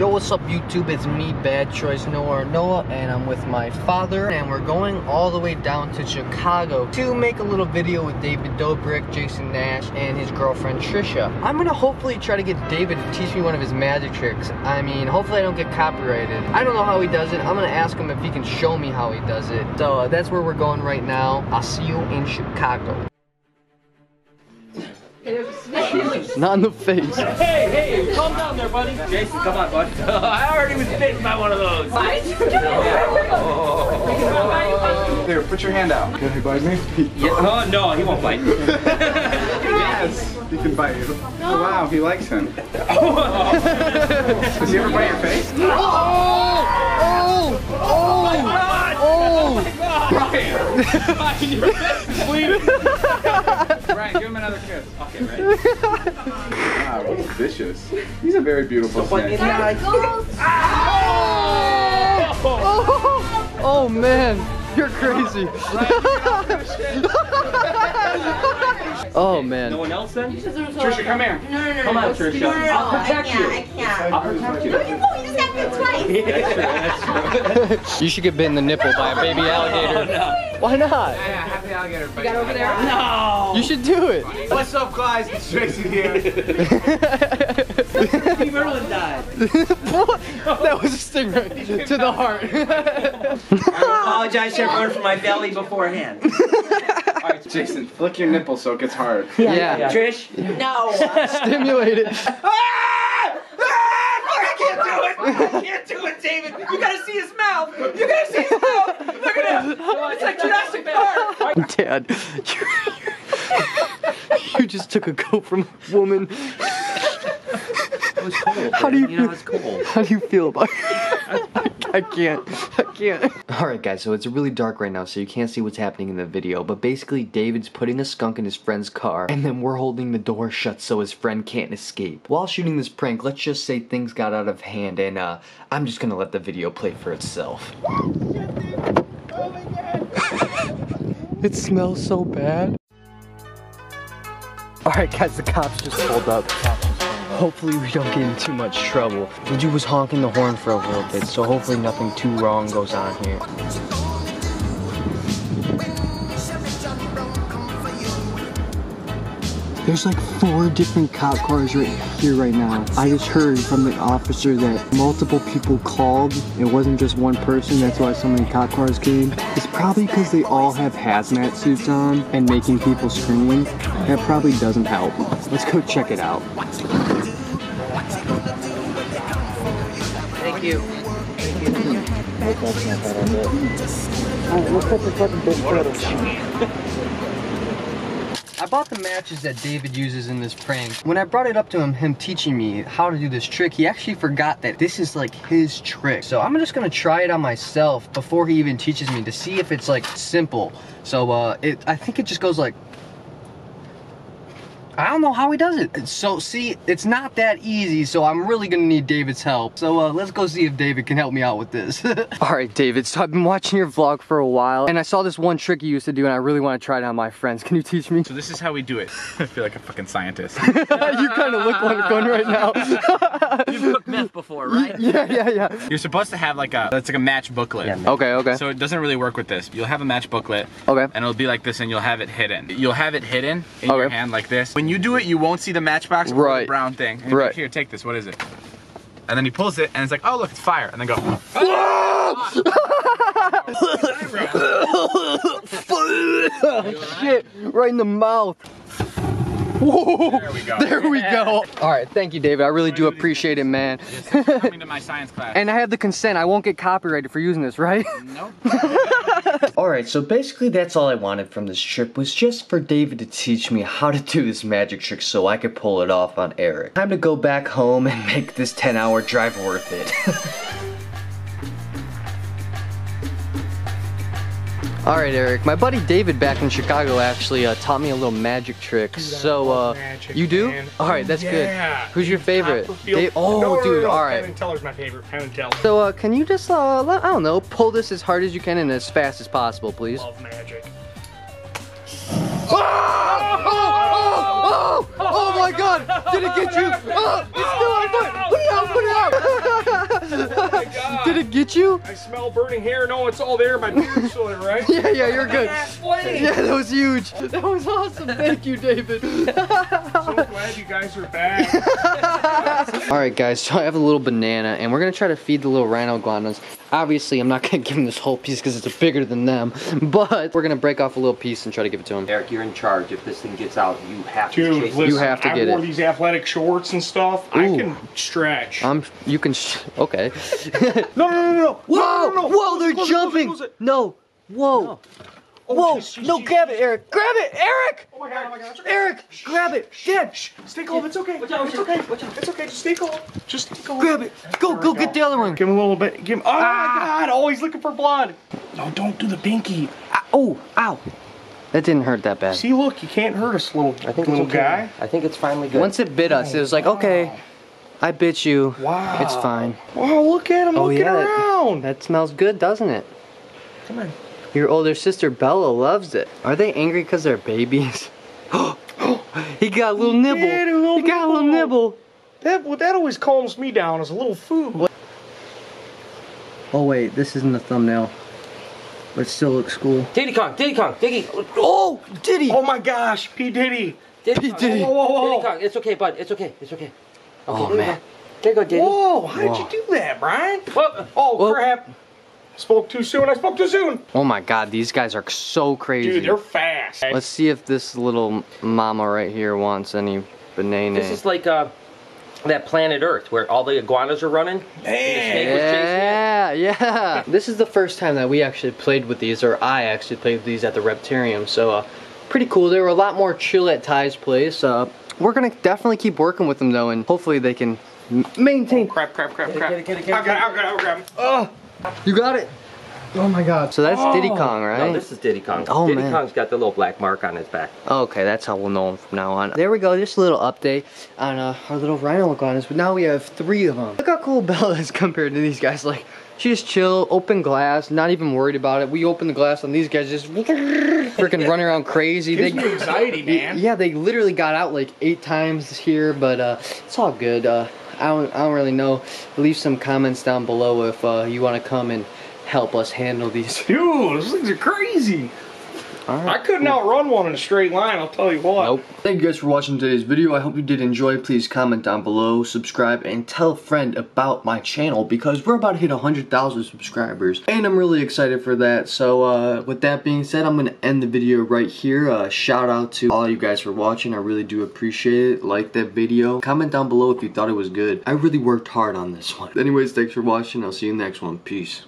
Yo, what's up YouTube? It's me, Bad Choice Noah Noah, and I'm with my father, and we're going all the way down to Chicago to make a little video with David Dobrik, Jason Nash, and his girlfriend Trisha. I'm gonna hopefully try to get David to teach me one of his magic tricks. I mean, hopefully I don't get copyrighted. I don't know how he does it. I'm gonna ask him if he can show me how he does it. So uh, that's where we're going right now. I'll see you in Chicago. Not in the face. Hey, hey, calm down there, buddy. Jason, come on, bud. I already was bitten by one of those. There, put your hand out. Can he bite me? Yeah, oh, no, he won't bite. yes, he can bite you. Oh, wow, he likes him. Does he ever bite your face? Oh! Oh! Oh! oh my God! Oh, oh Ryan! Ryan, give him another kiss. Okay, ready? wow, he's vicious. He's a very beautiful snake. Oh! Oh man, you're crazy. oh man. No one else then? Trisha, come here. No, no, no, Come no. on, Trisha. No, no, no, I'll protect I can't, you. I can't. I'll protect you. No, you won't. You just got bit twice. You should get bit in the nipple by a baby alligator. Oh, Why not? Yeah, happy alligator bite. over there? No. You should do it. What's up, guys? It's Tracy here. Steve Irwin died. What? That was a sting right to the heart. I apologize to everyone for my belly beforehand. All right, Jason, flick your nipple so it gets hard. yeah. Trish? No. Stimulate it. Ah! Ah! I can't do it! I can't do it, David! You gotta see his mouth! You gotta see his mouth! Look at him! It's like Jurassic Park! Dad, you, you just took a coat from a woman. It was cold. How do you You know, feel? it's cold. How do you feel about it? I can't. I can't. Alright guys, so it's really dark right now, so you can't see what's happening in the video, but basically David's putting a skunk in his friend's car, and then we're holding the door shut so his friend can't escape. While shooting this prank, let's just say things got out of hand, and uh, I'm just gonna let the video play for itself. It smells so bad. Alright guys, the cops just pulled up. Hopefully we don't get in too much trouble. The dude was honking the horn for a little bit, so hopefully nothing too wrong goes on here. There's like four different cop cars right here right now. I just heard from the officer that multiple people called. It wasn't just one person, that's why so many cop cars came. It's probably because they all have hazmat suits on and making people scream. That probably doesn't help. Let's go check it out. Thank you. I bought the matches that David uses in this prank. When I brought it up to him, him teaching me how to do this trick, he actually forgot that this is like his trick. So I'm just gonna try it on myself before he even teaches me to see if it's like simple. So uh, it, I think it just goes like, I don't know how he does it. So see, it's not that easy, so I'm really gonna need David's help. So uh, let's go see if David can help me out with this. All right, David, so I've been watching your vlog for a while, and I saw this one trick you used to do, and I really wanna try it on my friends. Can you teach me? So this is how we do it. I feel like a fucking scientist. you kind of look like one right now. You've cooked meth before, right? yeah, yeah, yeah. You're supposed to have like a, that's like a match booklet. Yeah, Okay, okay. So it doesn't really work with this. You'll have a match booklet. Okay. And it'll be like this and you'll have it hidden. You'll have it hidden in your Okay. hand like this. When you do it, you won't see the matchbox or Right. the brown thing. And Right. Like, Here, take this. What is it? And then he pulls it and it's like, oh look, it's fire. And then go, Shit, right in the mouth. Whoa, there we go. there we go. All right, thank you, David. I really do appreciate it, man. Coming to my science class. And I have the consent. I won't get copyrighted for using this, right? nope. Alright, so basically that's all I wanted from this trip was just for David to teach me how to do this magic trick so I could pull it off on Eric. Time to go back home and make this 10 hour drive worth it. Alright Eric, my buddy David back in Chicago actually uh, taught me a little magic trick. so uh magic, you do? man. Alright, that's yeah. good. Who's your favorite? Copperfield. Da- oh No, dude, no, no. alright. Penn and Teller's my favorite. Penn and Teller. So uh can you just, uh, I don't know, pull this as hard as you can and as fast as possible, please? Love magic. Oh, oh, oh, oh my god! Did it get you? Oh, it get you? I smell burning hair. No, it's all there. My beard's still there, right? Yeah, yeah, you're good. Yeah, that was huge. That was awesome. Thank you, David. So glad you guys are back. All right, guys, so I have a little banana, and we're gonna try to feed the little rhino iguanas. Obviously, I'm not gonna give them this whole piece because it's bigger than them, but we're gonna break off a little piece and try to give it to them. Eric, you're in charge. If this thing gets out, you have to Dude, chase listen, it. have to I get wore these athletic shorts and stuff. I can stretch. Um, you can. Sh- okay. no, no, no, no. Whoa! No, no, no. Whoa! They're Close it, close it, jumping. close it. No. Whoa. Oh, Whoa! jeez, jeez, No, jeez, grab jeez. it, Eric. Grab it, Eric. Oh my god, oh my god. It's okay. Eric, grab it. Dad, Shh, stay calm. It's okay. Watch out, It's okay. watch out. It's okay. Just stay calm. Just stay calm. grab it. Go, There go get the other one. Give him a little bit. Give him. Oh my god! Always looking for blood. No, don't do the pinky. Ah, Oh, ow. That didn't hurt that bad. See, look, you can't hurt us, little I think little okay. guy. I think it's finally good. Once it bit us, it was like, okay, I bit you. Wow. It's fine. Wow, look at him Oh, looking yeah, that- around. That smells good, doesn't it? Come on. Your older sister Bella loves it. Are they angry because they're babies? he got a little nibble. did, a little he got a little nibble. nibble. That well, that always calms me down as a little food. Oh wait, this isn't the thumbnail. But it still looks cool. Diddy Kong, Diddy Kong, Diddy, Oh, did he? Oh my gosh, P Diddy. Diddy P. Kong. Diddy. Whoa, whoa, whoa. Diddy Kong, it's okay, bud. It's okay. It's okay. Oh, man. go. There you go, Diddy. Whoa, how Whoa. did you do that, Brian? Whoa. Oh Whoa. crap. Spoke too soon. I spoke too soon. Oh my god, these guys are so crazy. Dude, they're fast. Let's see if this little mama right here wants any banana. This is like uh, that planet Earth where all the iguanas are running. Man. was chasing Yeah, yeah. This is the first time that we actually played with these, or I actually played with these at the Reptarium. So, uh, pretty cool. They were a lot more chill at Ty's place. Uh, we're gonna definitely keep working with them though, and hopefully they can m- maintain. Crap, crap, crap, crap. Get it, get it, get it, I'll grab it, I'll grab I'll grab it. Oh, you got it. Oh my god. So that's Diddy Kong, right? No, this is Diddy Kong. Oh, Diddy man. Kong's got the little black mark on his back. Okay, that's how we'll know him from now on. There we go, just a little update on uh, our little rhino iguanas, but now we have three of them. Look how cool Bella is compared to these guys. Like, she's chill, open glass, not even worried about it. We open the glass on these guys, just freaking running around crazy. Gives me anxiety, man. Yeah, they literally got out like eight times here, but uh, it's all good. Uh, I don't, I don't really know. Leave some comments down below if uh, you want to come and help us handle these. Dude, those things are crazy. All I couldn't outrun one in a straight line, I'll tell you what. Nope. Thank you guys for watching today's video. I hope you did enjoy. Please comment down below, subscribe, and tell a friend about my channel because we're about to hit 100,000 subscribers. And I'm really excited for that. So uh, with that being said, I'm going to end the video right here. Uh, shout out to all you guys for watching. I really do appreciate it. Like that video. Comment down below if you thought it was good. I really worked hard on this one. Anyways, thanks for watching. I'll see you in the next one. Peace.